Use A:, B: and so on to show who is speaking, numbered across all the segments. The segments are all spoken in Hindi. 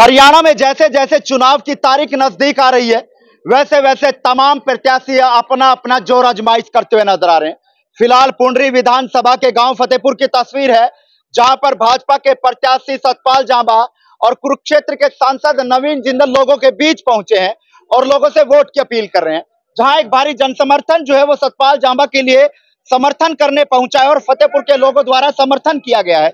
A: हरियाणा में जैसे जैसे चुनाव की तारीख नज़दीक आ रही है, वैसे वैसे तमाम प्रत्याशी अपना अपना ज़ोर आजमाइश करते हुए नज़र आ रहे हैं। फ़िलहाल पुंडरी विधानसभा के गाँव फतेहपुर की तस्वीर है, जहाँ पर भाजपा के प्रत्याशी सतपाल जांबा और कुरुक्षेत्र के सांसद नवीन जिंदल लोगों के बीच पहुँचे हैं और लोगों से वोट की अपील कर रहे हैं। जहाँ एक भारी जनसमर्थन जो है वो सतपाल जांबा के लिए समर्थन करने पहुँचा है और फतेहपुर के लोगों द्वारा समर्थन किया गया है।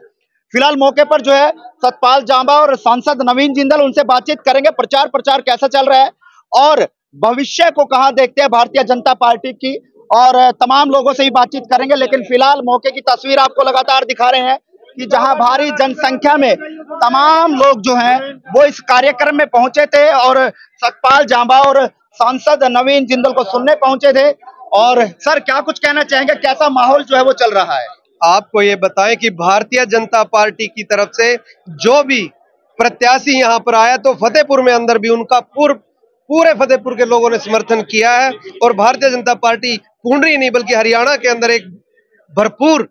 A: फ़िलहाल मौके पर जो है सतपाल जांबा और सांसद नवीन जिंदल उनसे बातचीत करेंगे। प्रचार प्रचार कैसा चल रहा है? और भविष्य को कहा देखते हैं भारतीय जनता पार्टी की? और तमाम लोगों से ही बातचीत करेंगे, लेकिन फ़िलहाल मौके की तस्वीर आपको लगातार दिखा रहे हैं कि जहाँ भारी जनसंख्या में तमाम लोग जो हैं, वो इस कार्यक्रम में पहुँचे थे और सतपाल जांबा और सांसद नवीन जिंदल को सुनने पहुँचे थे। और सर, क्या कुछ कहना चाहेंगे? कैसा माहौल जो है वो चल रहा है?
B: आपको ये बताएँ कि भारतीय जनता पार्टी की तरफ़ से जो भी प्रत्याशी यहाँ पर आया तो फतेहपुर में अंदर भी उनका पूर्व पूरे फतेहपुर के लोगों ने समर्थन किया है। और भारतीय जनता पार्टी कुंडरी नहीं, बल्कि हरियाणा के अंदर एक भरपूर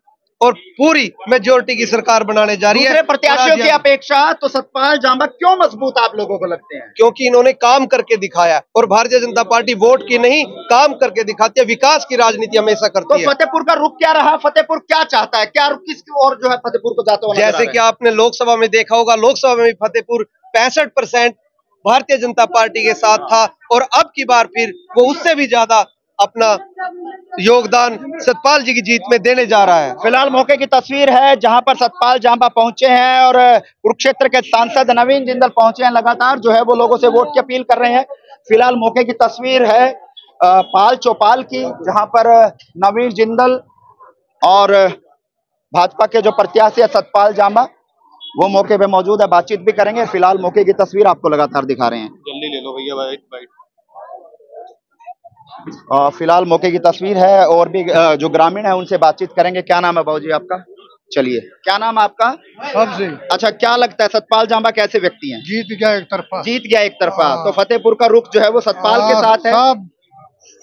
B: और पूरी मेजोरिटी की सरकार बनाने जा रही है।
A: प्रत्याशियों की अपेक्षा तो सतपाल जामा क्यों मज़बूत आप लोगों को लगते हैं?
B: क्योंकि इन्होंने काम करके दिखाया और भारतीय जनता पार्टी वोट की नहीं काम करके दिखाती है विकास की राजनीति हमेशा करती
A: तो है। फतेहपुर का रुख क्या रहा? फतेहपुर क्या चाहता है? क्या रुख किसकी और जो है फतेहपुर को जाता हुआ
B: जैसे की आपने लोकसभा में देखा होगा लोकसभा में फतेहपुर पैंसठ भारतीय जनता पार्टी के साथ था और अब की बार फिर वो उससे भी ज़्यादा अपना योगदान सतपाल जी की जीत में देने जा रहा है।
A: फ़िलहाल मौके की तस्वीर है जहाँ पर सतपाल जांबा पहुँचे हैं और कुरुक्षेत्र के सांसद नवीन जिंदल पहुँचे हैं लगातार जो है वो लोगों से वोट की अपील कर रहे हैं। फ़िलहाल मौके की तस्वीर है पाल चौपाल की जहाँ पर नवीन जिंदल और भाजपा के जो प्रत्याशी है सतपाल जांबा वो मौके पे मौजूद है बातचीत भी करेंगे। फ़िलहाल मौके की तस्वीर आपको लगातार दिखा रहे हैं।
B: जल्दी ले लो भैया
A: फ़िलहाल मौके की तस्वीर है और भी जो ग्रामीण है उनसे बातचीत करेंगे। क्या नाम है भाजी आपका? चलिए। क्या नाम आपका? अच्छा क्या लगता है सतपाल जांबा कैसे व्यक्ति हैं?
C: जीत गया एक तरफा।
A: जीत गया एक तरफा। हाँ। तो फतेहपुर का रुख जो है वो सतपाल के हाँ, साथ है?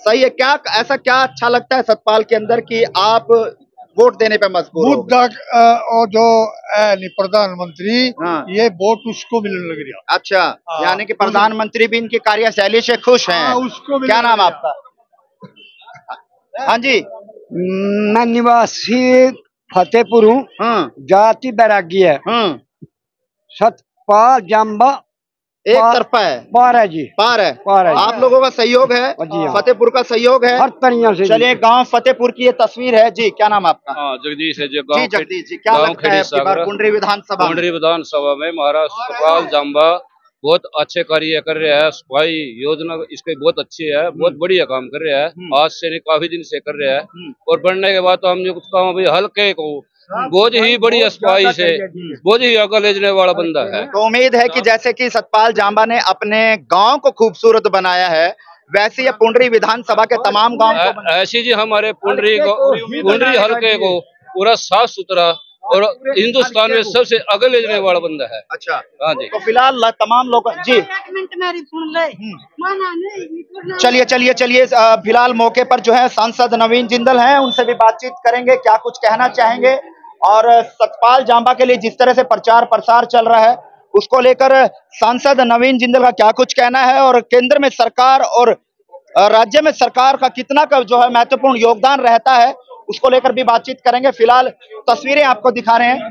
A: सही है क्या ऐसा क्या अच्छा लगता है सतपाल के अंदर कि आप वोट देने पे मजबूर
C: मुद्दा और जो प्रधानमंत्री हाँ। ये वोट उसको मिलने लग रहा
A: अच्छा हाँ। यानी कि प्रधानमंत्री भी इनकी कार्यशैली से खुश हैं हाँ, उसको क्या नाम आपका हाँ जी
D: मैं निवासी फतेहपुर हूँ हाँ। जाति बैरागी है हाँ। सतपाल जम्बा
A: एक तरफा है।
D: पार है जी।
A: पार है। पार है आप लोगों का सहयोग है। हाँ। फतेहपुर का सहयोग है।
D: हर तरीके से
A: चलिए गाँव फतेहपुर की ये तस्वीर है। जी क्या नाम आपका?
E: हाँ, जगदीश है
A: जी जी जगदीश जी क्या लगता है कुंडरी विधानसभा
E: कुंडरी विधानसभा में महाराज सतपाल जम्बा बहुत अच्छे कार्य कर रहे हैं। सफ़ाई योजना इसके बहुत अच्छी है। बहुत हम्म। बढ़िया काम कर रहे हैं। हम्म। आज से नहीं काफ़ी दिन से कर रहे हैं। हम्म। और बढ़ने के बाद तो हमने कुछ काम अभी हल्के को बोझ ही बड़ी सफ़ाई से बोझ ही आगे ले वाला बंदा है।
A: तो उम्मीद है कि जैसे कि सतपाल जाम्बा ने अपने गाँव को खूबसूरत बनाया है वैसे ये पुंडरी विधानसभा के तमाम गाँव
E: ऐसी जी हमारे पुंडरी को पुंडरी हल्के को पूरा साफ़ सुथरा और हिंदुस्तान में सबसे आगे ले जाने वाला बंदा है।
A: अच्छा। हाँ जी। तो फ़िलहाल तमाम लोग जी। चलिए चलिए चलिए फ़िलहाल मौके पर जो है सांसद नवीन जिंदल हैं उनसे भी बातचीत करेंगे क्या कुछ कहना चाहेंगे? और सतपाल जांबा के लिए जिस तरह से प्रचार प्रसार चल रहा है, उसको लेकर सांसद नवीन जिंदल का क्या कुछ कहना है और केंद्र में सरकार और राज्य में सरकार का कितना का जो है महत्वपूर्ण योगदान रहता है, उसको लेकर भी बातचीत करेंगे। फ़िलहाल तस्वीरें आपको दिखा रहे हैं।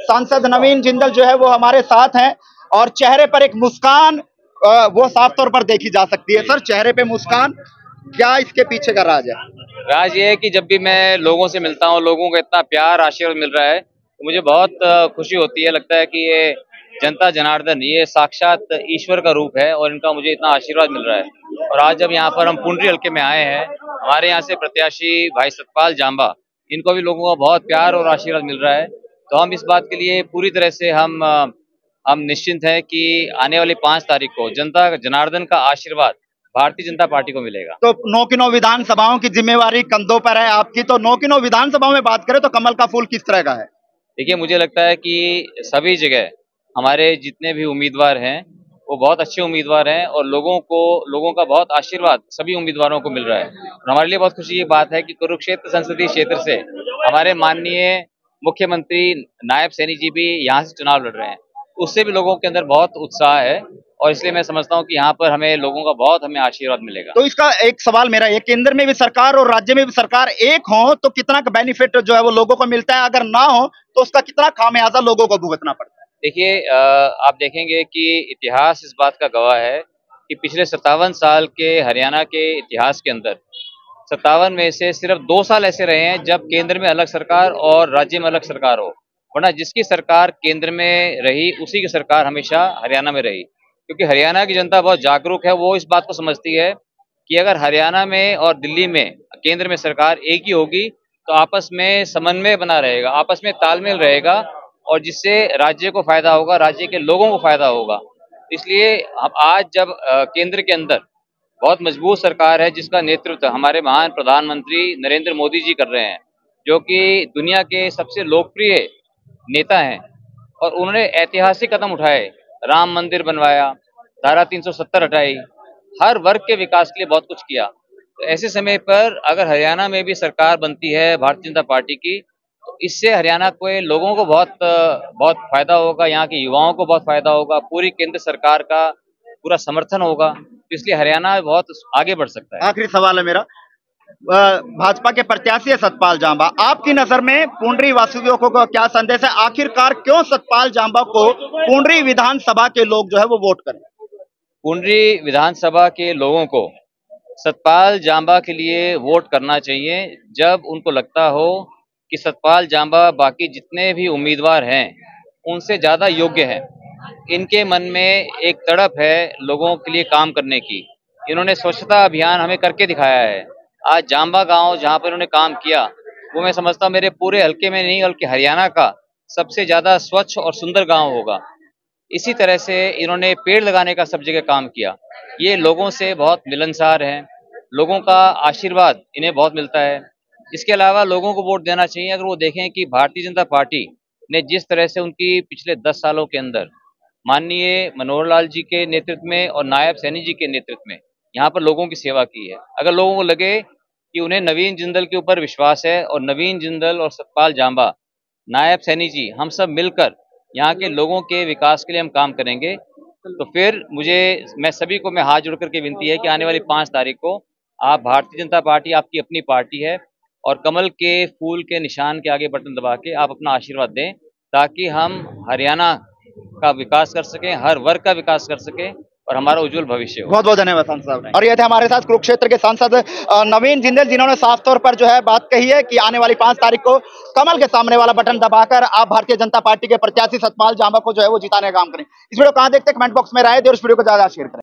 A: सांसद नवीन जिंदल जो है वो हमारे साथ हैं और चेहरे पर एक मुस्कान वो साफ़ तौर पर देखी जा सकती है। सर, चेहरे पे मुस्कान, क्या इसके पीछे का राज है?
F: राज ये है कि जब भी मैं लोगों से मिलता हूँ, लोगों को इतना प्यार, आशीर्वाद मिल रहा है तो मुझे बहुत खुशी होती है, लगता है कि ये जनता जनार्दन, ये साक्षात ईश्वर का रूप है और इनका मुझे इतना आशीर्वाद मिल रहा है। और आज जब यहाँ पर हम पुंडरी हल्के में आए हैं, हमारे यहाँ से प्रत्याशी भाई सतपाल जाम्बा इनको भी लोगों का बहुत प्यार और आशीर्वाद मिल रहा है। तो हम इस बात के लिए पूरी तरह से हम हम निश्चिंत हैं कि आने वाली पाँच तारीख को जनता जनार्दन का आशीर्वाद भारतीय जनता पार्टी को मिलेगा।
A: तो नौ की नौ विधानसभाओं की जिम्मेवारी कंधों पर है आपकी। तो नौ की नौ विधानसभाओं में बात करें तो कमल का फूल किस तरह का है?
F: देखिए मुझे लगता है कि सभी जगह हमारे जितने भी उम्मीदवार हैं वो बहुत अच्छे उम्मीदवार हैं और लोगों को लोगों का बहुत आशीर्वाद सभी उम्मीदवारों को मिल रहा है। और हमारे लिए बहुत खुशी की बात है कि कुरुक्षेत्र संसदीय क्षेत्र से हमारे माननीय मुख्यमंत्री नायब सैनी जी भी यहाँ से चुनाव लड़ रहे हैं। उससे भी लोगों के अंदर बहुत उत्साह है और इसलिए मैं समझता हूँ कि यहाँ पर हमें लोगों का बहुत हमें आशीर्वाद मिलेगा।
A: तो इसका एक सवाल मेरा ये केंद्र में भी सरकार और राज्य में भी सरकार एक हो तो कितना का बेनिफिट जो है वो लोगों को मिलता है? अगर ना हो तो उसका कितना खामियाजा लोगों को भुगतना पड़ता है?
F: देखिए आप देखेंगे कि इतिहास इस बात का गवाह है कि पिछले सत्तावन साल के हरियाणा के इतिहास के अंदर सत्तावन में से सिर्फ़ दो साल ऐसे रहे हैं जब केंद्र में अलग सरकार और राज्य में अलग सरकार हो वरना जिसकी सरकार केंद्र में रही उसी की सरकार हमेशा हरियाणा में रही। क्योंकि हरियाणा की जनता बहुत जागरूक है, वो इस बात को समझती है कि अगर हरियाणा में और दिल्ली में, केंद्र में सरकार एक ही होगी तो आपस में समन्वय बना रहेगा, आपस में तालमेल रहेगा और जिससे राज्य को फ़ायदा होगा, राज्य के लोगों को फ़ायदा होगा। इसलिए हम आज जब केंद्र के अंदर बहुत मज़बूत सरकार है जिसका नेतृत्व हमारे महान प्रधानमंत्री नरेंद्र मोदी जी कर रहे हैं, जो कि दुनिया के सबसे लोकप्रिय नेता हैं और उन्होंने ऐतिहासिक कदम उठाए राम मंदिर बनवाया, धारा 370 हटाई, हर वर्ग के विकास के लिए बहुत कुछ किया। तो ऐसे समय पर अगर हरियाणा में भी सरकार बनती है, भारतीय जनता पार्टी की तो इससे हरियाणा के, लोगों को बहुत बहुत फ़ायदा होगा, यहाँ के युवाओं को बहुत फ़ायदा होगा, पूरी केंद्र सरकार का पूरा समर्थन होगा। तो इसलिए हरियाणा बहुत आगे बढ़ सकता है।
A: आखिरी सवाल है मेरा। भाजपा के प्रत्याशी है सतपाल जांबा। आपकी नज़र में पुंडरी वासियों को क्या संदेश है? आखिरकार क्यों सतपाल जांबा को पुंडरी विधानसभा के लोग जो है वो वोट करें?
F: पुंडरी विधानसभा के लोगों को सतपाल जांबा के लिए वोट करना चाहिए। जब उनको लगता हो कि सतपाल जांबा बाकी जितने भी उम्मीदवार हैं, उनसे ज़्यादा योग्य है। इनके मन में एक तड़प है लोगों के लिए काम करने की। इन्होंने स्वच्छता अभियान हमें करके दिखाया है। आज जाम्बा गाँव जहाँ पर इन्होंने काम किया, वो मैं समझता मेरे पूरे हल्के में नहीं, बल्कि हरियाणा का सबसे ज़्यादा स्वच्छ और सुंदर गाँव होगा। इसी तरह से इन्होंने पेड़ लगाने का सब जगह काम किया। ये लोगों से बहुत मिलनसार हैं। लोगों का आशीर्वाद इन्हें बहुत मिलता है। इसके अलावा लोगों को वोट देना चाहिए। अगर वो देखें कि भारतीय जनता पार्टी ने जिस तरह से उनकी पिछले दस सालों के अंदर माननीय मनोहर लाल जी के नेतृत्व में और नायब सैनी जी के नेतृत्व में यहाँ पर लोगों की सेवा की है। अगर लोगों को लगे कि उन्हें नवीन जिंदल के ऊपर विश्वास है और नवीन जिंदल और सतपाल जाम्बा नायब सैनी जी, हम सब मिलकर यहाँ के लोगों के विकास के लिए हम काम करेंगे। तो फिर मुझे, मैं सभी को, मैं हाथ जोड़ करके विनती है कि आने वाली पाँच तारीख को आप भारतीय जनता पार्टी आपकी अपनी पार्टी है और कमल के फूल के निशान के आगे बटन दबा के आप अपना आशीर्वाद दें ताकि हम हरियाणा का विकास कर सकें, हर वर्ग का विकास कर सके। और हमारा उज्जवल भविष्य
A: बहुत बहुत धन्यवाद, सांसद साहब और ये थे हमारे साथ कुरुक्षेत्र के सांसद नवीन जिंदल, जिन्होंने साफ़ तौर पर जो है बात कही है कि आने वाली पाँच तारीख को कमल के सामने वाला बटन दबाकर आप भारतीय जनता पार्टी के प्रत्याशी सतपाल जामा को जो है वो जिताने का काम करें। इस वीडियो कहाँ देखते कमेंट बॉक्स में राय दे और इस वीडियो को ज़्यादा शेयर करें।